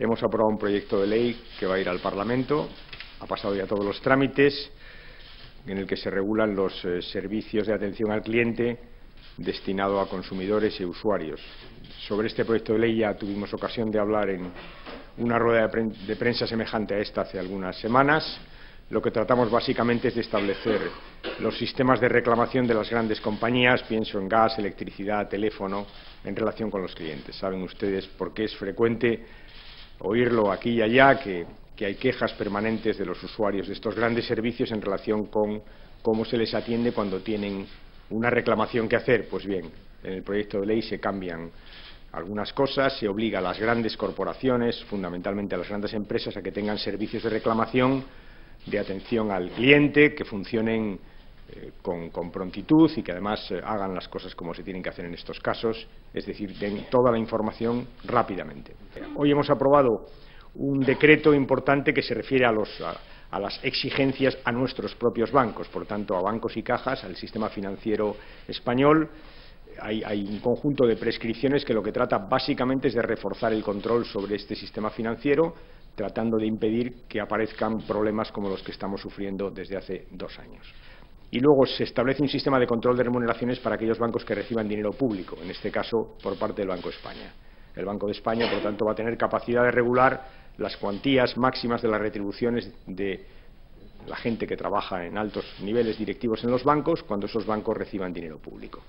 Hemos aprobado un proyecto de ley que va a ir al Parlamento, ha pasado ya todos los trámites, en el que se regulan los eh, servicios de atención al cliente destinado a consumidores y usuarios. Sobre este proyecto de ley ya tuvimos ocasión de hablar en una rueda de prensa semejante a esta hace algunas semanas. Lo que tratamos básicamente es de establecer los sistemas de reclamación de las grandes compañías, pienso en gas, electricidad, teléfono, en relación con los clientes. Saben ustedes por qué es frecuente oírlo aquí y allá, que, hay quejas permanentes de los usuarios de estos grandes servicios en relación con cómo se les atiende cuando tienen una reclamación que hacer. Pues bien, en el proyecto de ley se cambian algunas cosas, se obliga a las grandes corporaciones, fundamentalmente a las grandes empresas, a que tengan servicios de reclamación, de atención al cliente, que funcionen eh, con, prontitud y que además eh, hagan las cosas como se tienen que hacer en estos casos, es decir, den toda la información rápidamente. Hoy hemos aprobado un decreto importante que se refiere a, a las exigencias a nuestros propios bancos, por tanto, a bancos y cajas, al sistema financiero español, hay, un conjunto de prescripciones que lo que trata básicamente es de reforzar el control sobre este sistema financiero, tratando de impedir que aparezcan problemas como los que estamos sufriendo desde hace dos años. Y luego se establece un sistema de control de remuneraciones para aquellos bancos que reciban dinero público, en este caso por parte del Banco de España. El Banco de España, por lo tanto, va a tener capacidad de regular las cuantías máximas de las retribuciones de la gente que trabaja en altos niveles directivos en los bancos cuando esos bancos reciban dinero público.